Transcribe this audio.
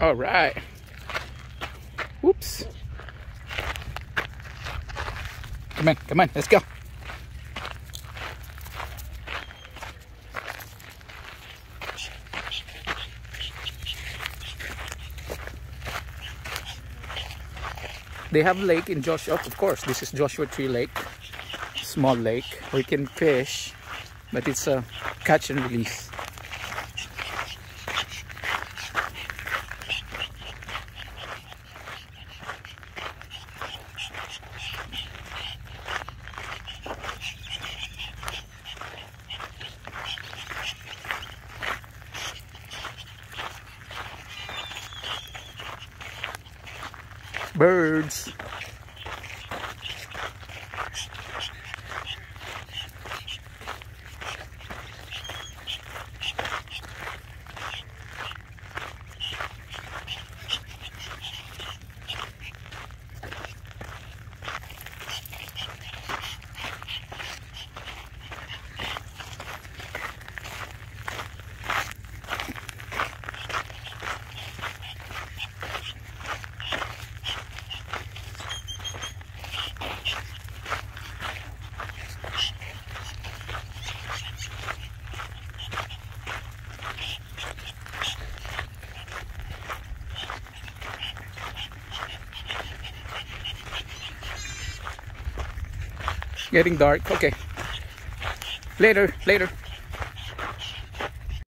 All right. Whoops. Come on, come on, let's go. They have lake in Joshua, of course. This is Joshua Tree Lake, small lake We can fish, but it's a catch and release. Birds. Getting dark. Okay. Later, later.